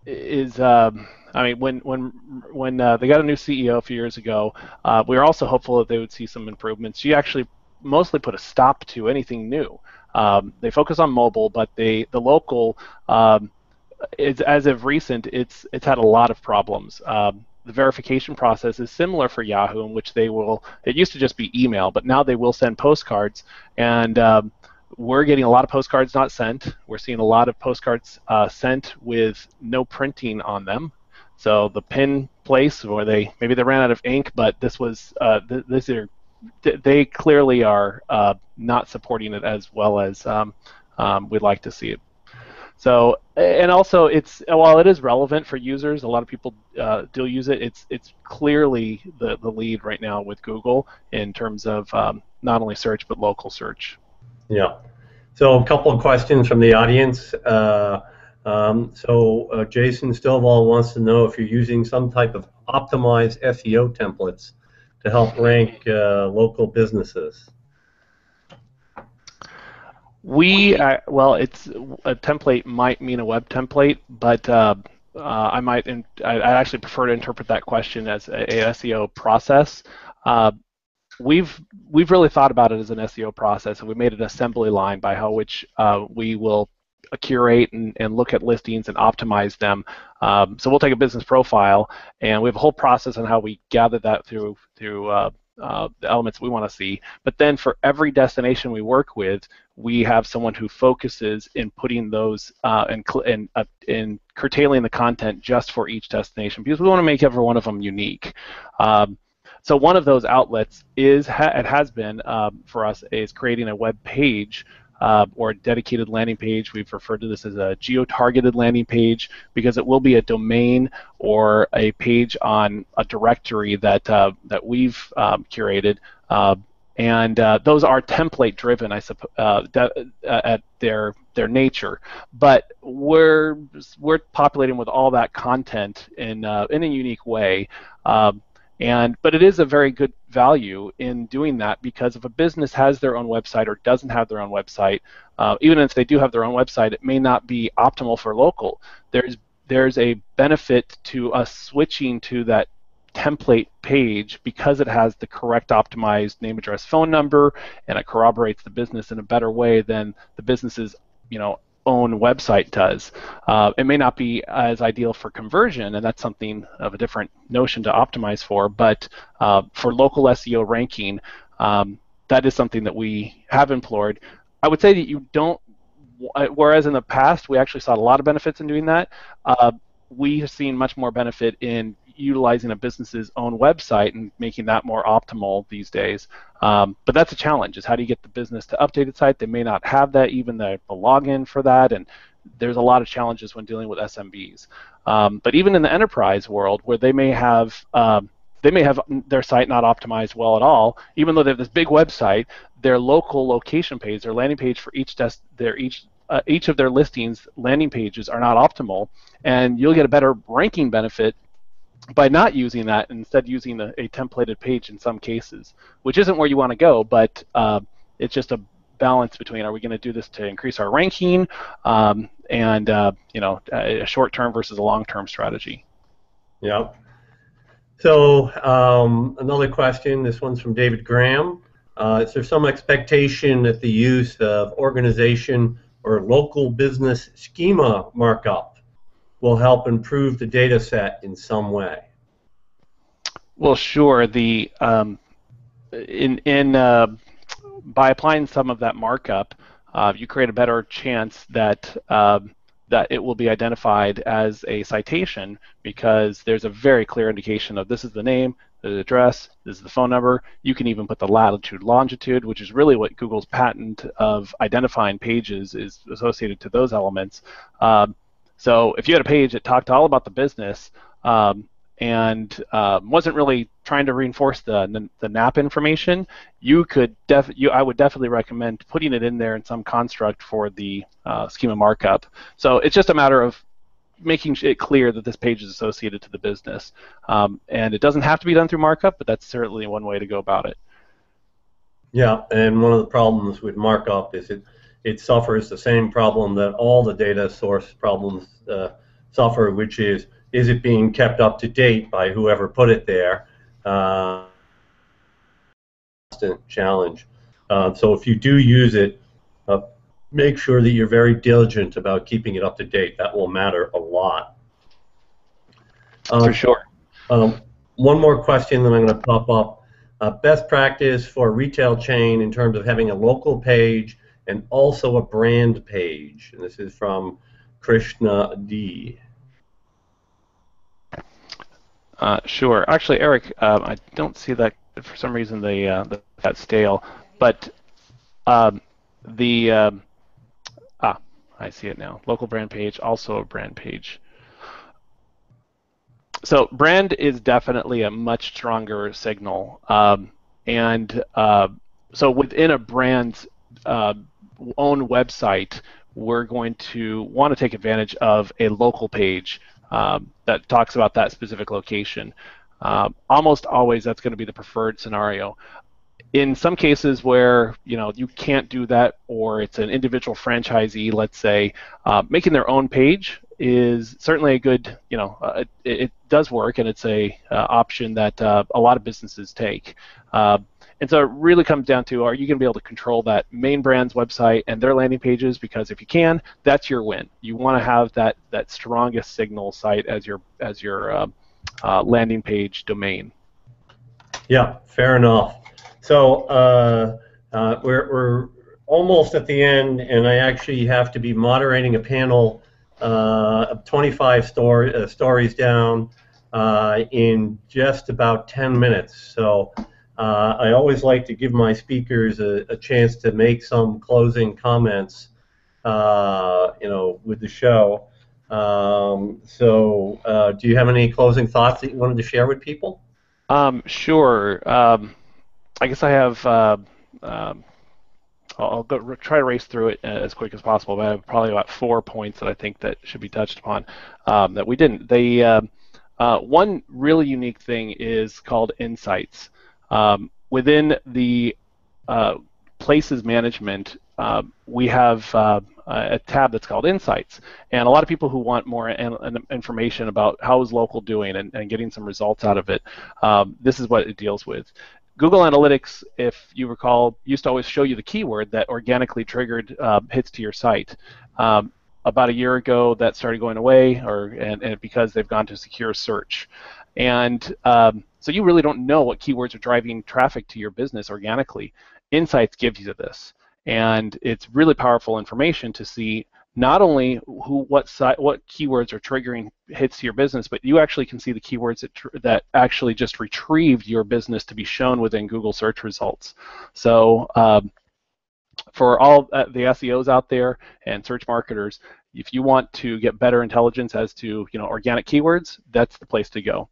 is. Um, I mean, when when when uh, they got a new CEO a few years ago, uh, we were also hopeful that they would see some improvements. She actually mostly put a stop to anything new. Um, they focus on mobile, but they the local um, is as of recent, it's it's had a lot of problems. Um, the verification process is similar for Yahoo, in which they will. It used to just be email, but now they will send postcards, and um, we're getting a lot of postcards not sent. We're seeing a lot of postcards uh, sent with no printing on them. So the pin place, where they maybe they ran out of ink, but this was uh, th- this are they clearly are uh, not supporting it as well as um, um, we'd like to see it. So, and also, it's while it is relevant for users, a lot of people uh, do use it. It's it's clearly the the lead right now with Google in terms of um, not only search but local search. Yeah. So, a couple of questions from the audience. Uh, um, so, uh, Jason Stovall wants to know if you're using some type of optimized SEO templates to help rank uh, local businesses? We uh, well, it's a template might mean a web template, but uh, uh, I might I, I, actually prefer to interpret that question as a, a SEO process. We've we've really thought about it as an SEO process, and we made an assembly line by how which uh, we will curate and, and look at listings and optimize them. Um, so we'll take a business profile, and we have a whole process on how we gather that through through uh, uh, the elements we want to see. But then for every destination we work with, we have someone who focuses in putting those uh, and in, uh, in curtailing the content just for each destination because we want to make every one of them unique. Um, so one of those outlets is ha- it has been um, for us is creating a web page uh, or a dedicated landing page. We've referred to this as a geo-targeted landing page because it will be a domain or a page on a directory that uh, that we've um, curated. Uh, and uh, those are template driven, I suppose, uh, uh, at their their nature. But we're we're populating with all that content in in a unique way. And but it is a very good value in doing that because if a business has their own website or doesn't have their own website, uh, even if they do have their own website, it may not be optimal for local. There's there's a benefit to us switching to that template page because it has the correct optimized name, address, phone number, and it corroborates the business in a better way than the business's you know own website does. Uh, it may not be as ideal for conversion, and that's something of a different notion to optimize for, but uh, for local SEO ranking, um, that is something that we have employed. I would say that you don't whereas in the past we actually saw a lot of benefits in doing that, uh, we have seen much more benefit in utilizing a business's own website and making that more optimal these days. Um, but that's a challenge: is how do you get the business to update its site? They may not have that, even the, the login for that, and there's a lot of challenges when dealing with SMBs. Um, but even in the enterprise world, where they may have um, they may have their site not optimized well at all, even though they have this big website, their local location page, their landing page for each desk, their each uh, each of their listings landing pages are not optimal, and you'll get a better ranking benefit by not using that instead using a, a templated page in some cases, which isn't where you want to go, but uh, it's just a balance between are we going to do this to increase our ranking um, and uh, you know a short term versus a long term strategy. Yeah. So um, another question. This one's from David Graham. Uh, is there some expectation that the use of organization or local business schema markup will help improve the data set in some way? Well, sure. The um, in in uh, by applying some of that markup, uh, you create a better chance that um, that it will be identified as a citation because there's a very clear indication of this is the name, the address, this is the phone number. You can even put the latitude, longitude, which is really what Google's patent of identifying pages is associated to those elements. Um, so if you had a page that talked all about the business, um, and um, wasn't really trying to reinforce the, the, the NAP information, you could def you I would definitely recommend putting it in there in some construct for the uh, schema markup. So it's just a matter of making it clear that this page is associated to the business, um, and it doesn't have to be done through markup, but that's certainly one way to go about it. Yeah, and one of the problems with markup is it it suffers the same problem that all the data source problems uh, suffer, which is is it being kept up to date by whoever put it there? Uh, constant challenge. Uh, so if you do use it, uh, make sure that you're very diligent about keeping it up to date. That will matter a lot. Um, For sure. Um, one more question that I'm going to pop up. Uh, best practice for a retail chain in terms of having a local page and also a brand page. And this is from Krishna D. Uh, sure. Actually, Eric, um, I don't see that for some reason the, uh, stale, but um, the um, ah, I see it now. Local brand page, also a brand page. So brand is definitely a much stronger signal, um, and uh, so within a brand's uh, own website, we're going to want to take advantage of a local page um, that talks about that specific location. Uh, almost always that's going to be the preferred scenario. In some cases where you know you can't do that, or it's an individual franchisee, let's say, uh, making their own page is certainly a good, you know, uh, it, it, does work, and it's a uh, option that uh, a lot of businesses take. Uh, and so it really comes down to are you going to be able to control that main brand's website and their landing pages? Because if you can, that's your win. You want to have that that strongest signal site as your as your uh, uh, landing page domain. Yeah, fair enough. So uh, uh we're we're almost at the end, and I actually have to be moderating a panel uh, of 25 story, uh, stories down in just about 10 minutes. So. Uh, I always like to give my speakers a, a chance to make some closing comments, uh, you know, with the show. Um, so, uh, do you have any closing thoughts that you wanted to share with people? Um, sure. Um, I guess I have. Uh, um, I'll go try to race through it as quick as possible. But I have probably about four points that I think that should be touched upon um, that we didn't. The um, uh, one really unique thing is called insights. Um, within the uh, places management, uh, we have uh, a tab that's called Insights, and a lot of people who want more an, information about how is local doing and, and, getting some results out of it, um, this is what it deals with. Google Analytics, if you recall, used to always show you the keyword that organically triggered uh, hits to your site. Um, about a year ago, that started going away, or and, and because they've gone to secure search, and um, so you really don't know what keywords are driving traffic to your business organically. Insights gives you this. and it's really powerful information to see not only who what what keywords are triggering hits to your business, but you actually can see the keywords that tr- that actually just retrieved your business to be shown within Google search results. So um, for all uh, the SEOs out there and search marketers, if you want to get better intelligence as to you know organic keywords, that's the place to go.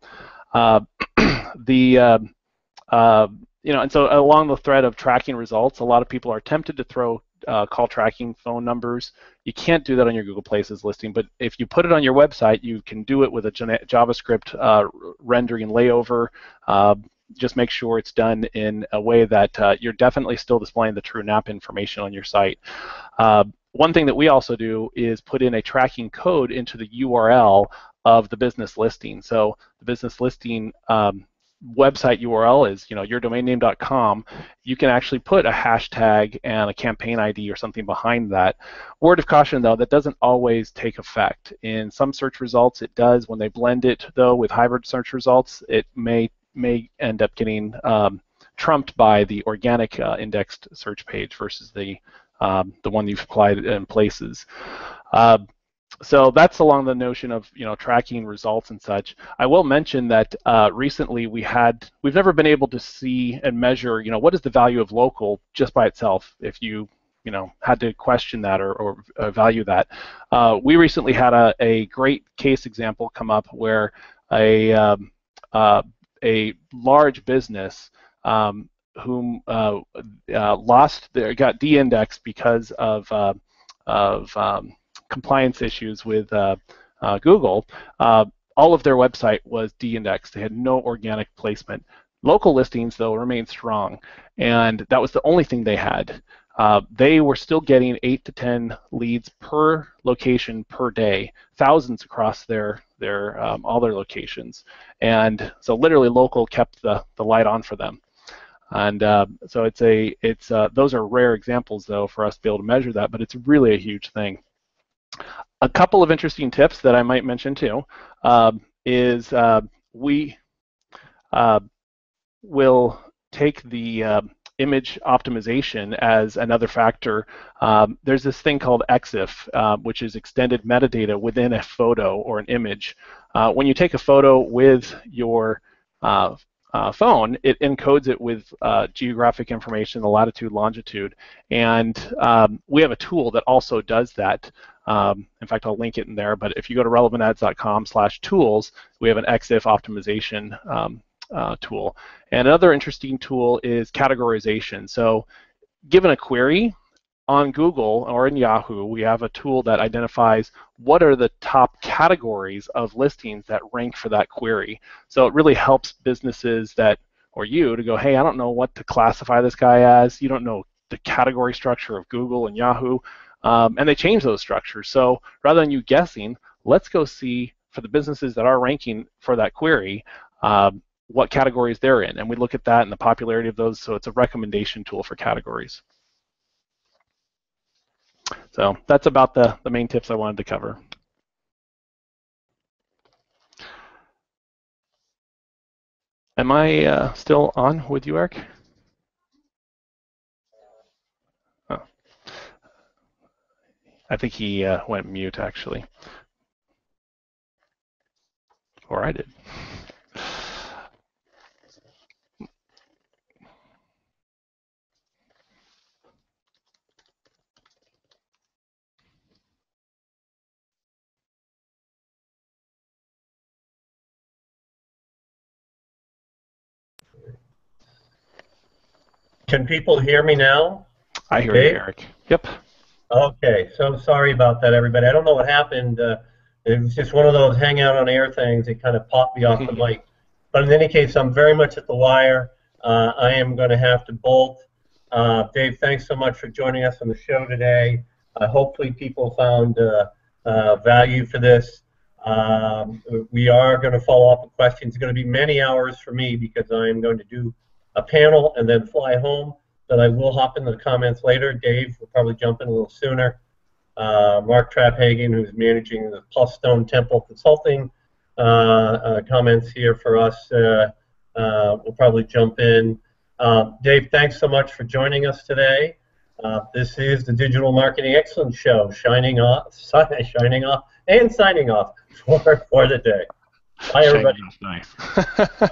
Uh, the uh, uh, you know, and so along the thread of tracking results, a lot of people are tempted to throw uh, call tracking phone numbers. You can't do that on your Google Places listing, but if you put it on your website, you can do it with a JavaScript uh, rendering layover. Uh, just make sure it's done in a way that uh, you're definitely still displaying the true NAP information on your site. One thing that we also do is put in a tracking code into the URL of the business listing. So the business listing um, website URL is, you know, yourdomainname.com, you can actually put a hashtag and a campaign ID or something behind that. Word of caution though, that doesn't always take effect. In some search results it does. When they blend it though with hybrid search results, it may may end up getting um, trumped by the organic uh, indexed search page versus the um, the one you've applied in places. Uh, so that's along the notion of you know tracking results and such. I will mention that uh, recently we had we've never been able to see and measure you know what is the value of local just by itself. If you you know had to question that or, or uh, value that, uh, we recently had a, a great case example come up where a um, uh, a large business um, whom uh, uh, lost their got de-indexed because of of um, compliance issues with uh, uh, Google, uh, all of their website was de-indexed. They had no organic placement. Local listings, though, remained strong, and that was the only thing they had. Uh, they were still getting eight to ten leads per location per day, thousands across their their um, all their locations, and so literally local kept the the light on for them. And uh, so it's a it's uh, those are rare examples though for us to be able to measure that, but it's really a huge thing. A couple of interesting tips that I might mention too uh, is uh, we uh, will take the uh, image optimization as another factor. Um, there's this thing called EXIF, uh, which is extended metadata within a photo or an image. Uh, when you take a photo with your uh, phone, it encodes it with uh, geographic information, the latitude, longitude, and um, we have a tool that also does that. Um, in fact, I'll link it in there. But if you go to relevantads.com/tools, we have an EXIF optimization um, uh, tool. And another interesting tool is categorization. So, given a query, on Google or in Yahoo, we have a tool that identifies what are the top categories of listings that rank for that query. So it really helps businesses that or you to go, hey, I don't know what to classify this guy as. You don't know the category structure of Google and Yahoo, um, and they change those structures. So rather than you guessing, let's go see for the businesses that are ranking for that query. Um, what categories they're in, and we look at that and the popularity of those. So it's a recommendation tool for categories. So that's about the, the main tips I wanted to cover. Am I uh, still on with you, Eric? Oh. I think he uh, went mute, actually. Or I did. Can people hear me now? I hear okay. you, Eric. Yep. Okay, so sorry about that, everybody. I don't know what happened. Uh, it was just one of those hang out on air things. It kind of popped me off the mic. But in any case, I'm very much at the wire. Uh, I am going to have to bolt. Uh, Dave, thanks so much for joining us on the show today. Uh, hopefully, people found uh, uh, value for this. Um, we are going to follow up with questions. It's going to be many hours for me because I am going to do a panel and then fly home. But I will hop into the comments later. Dave will probably jump in a little sooner. Uh, Mark Traphagen, who's managing the Plus Stone Temple Consulting, uh, uh, comments here for us. Uh, uh, we'll probably jump in. Uh, Dave, thanks so much for joining us today. Uh, this is the Digital Marketing Excellence Show, shining off, shining off, and signing off for, for the day. Bye, everybody. Nice.